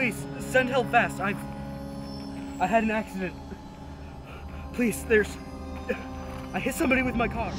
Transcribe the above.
Please send help fast. I've. I had an accident. Please, there's. I hit somebody with my car.